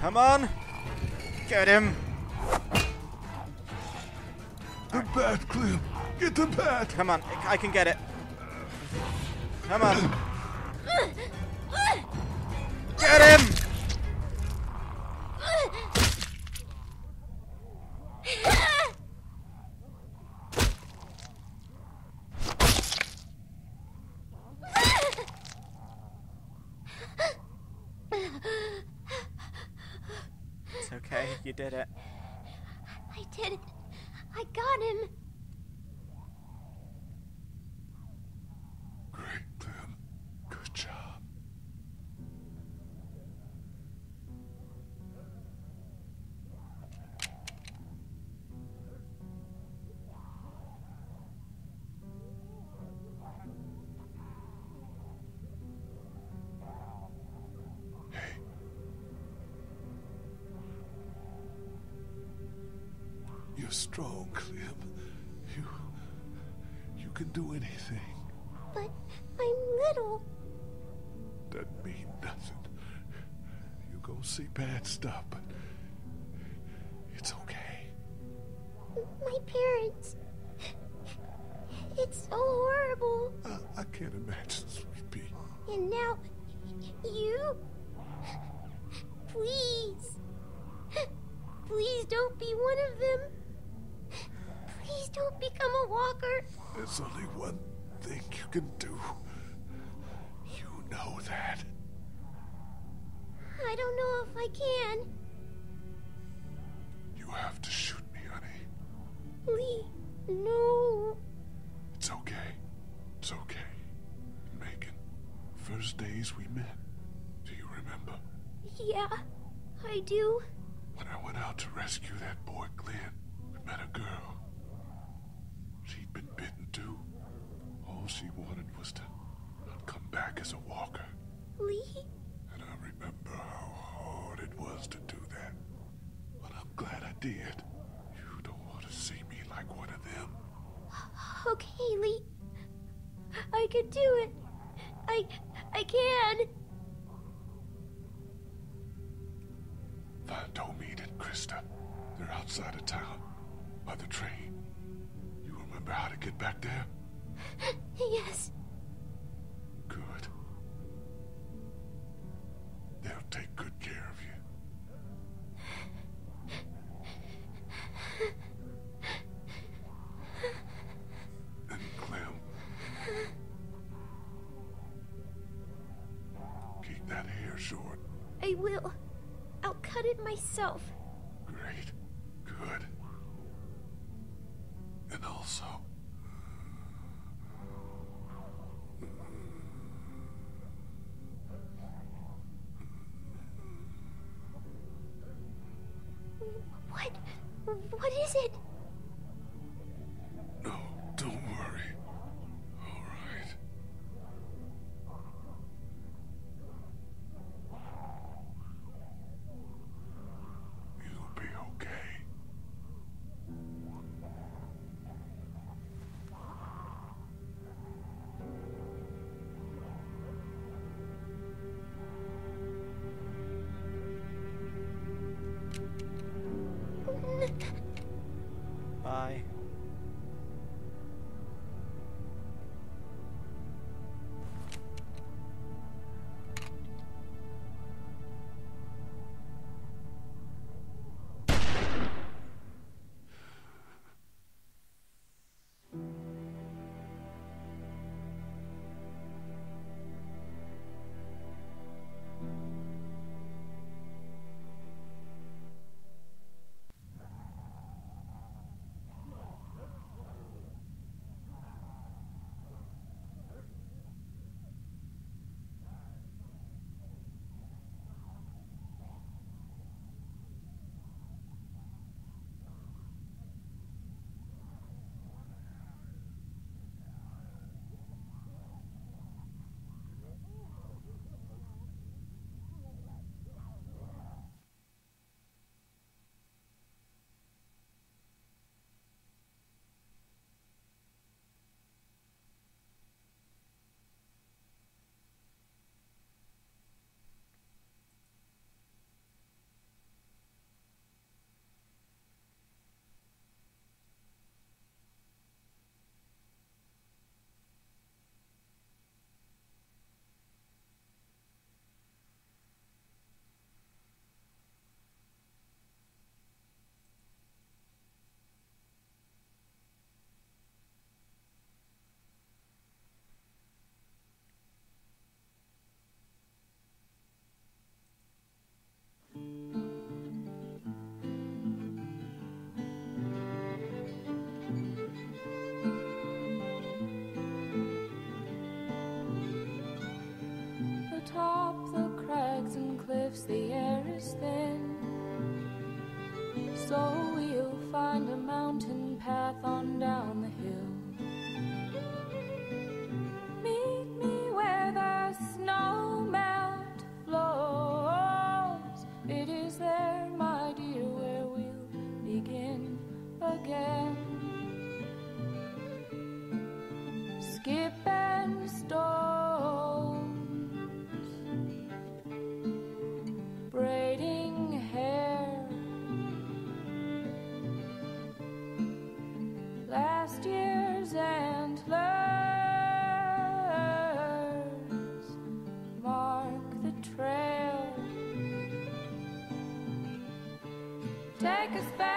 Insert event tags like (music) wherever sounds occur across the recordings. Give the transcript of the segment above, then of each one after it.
Come on. Get him. The bat, Clem. Get the bat. Come on. I can get it. Come on. (laughs) Get him. It's okay. You did it. I did it. I got him. Strong, Clem. You. You can do anything. But I'm little. Doesn't mean nothing. You go see bad stuff, but it's okay. My parents. It's so horrible. I, I can't imagine, sweet pea. And now, you? Please. Please don't be one of them. Please don't become a walker. There's only one thing you can do. You know that. I don't know if I can. You have to shoot me, honey. Lee, no. It's okay. It's okay. Megan, first days we met. Do you remember? Yeah, I do. When I went out to rescue that boy Glenn, we met a girl. She wanted was to not come back as a walker. Lee? And I remember how hard it was to do that. But I'm glad I did. You don't want to see me like one of them. Okay, Lee. I can do it. I I can. Find Omid and Christa. They're outside of town, by the train. You remember how to get back there? (laughs) Yes. Good. They'll take good care of you. And Clem. Keep that hair short. I will. I'll cut it myself. Great. Good. And also. What? What is it? Take us back,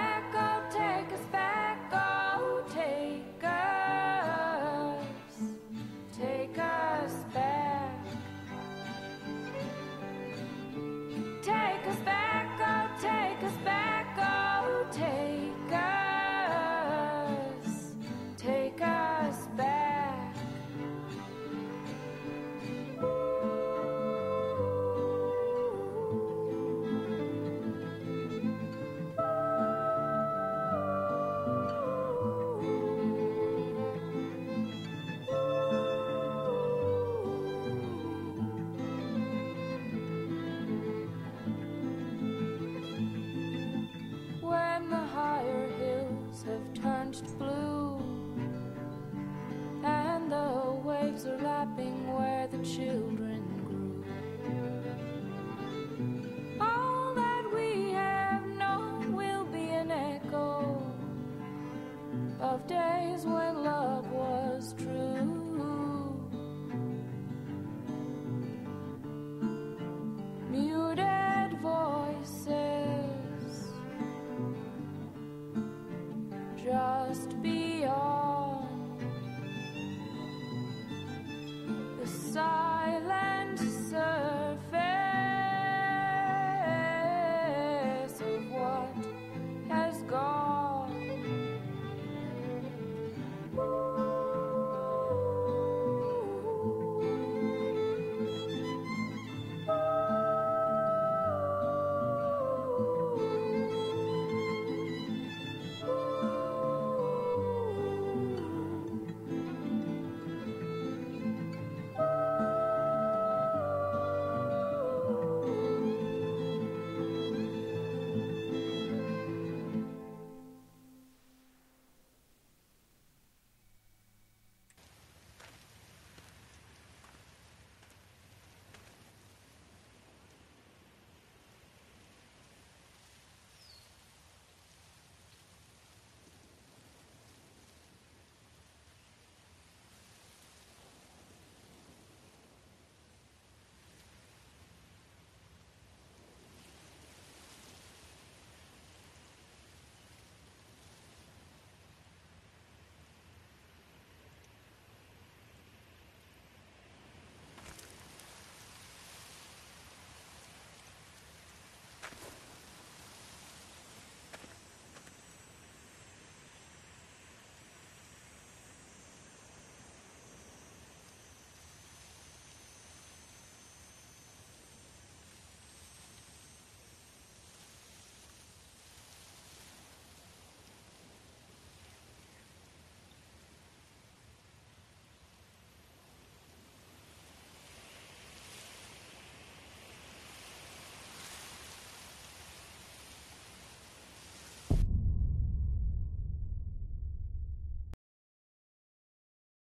where the children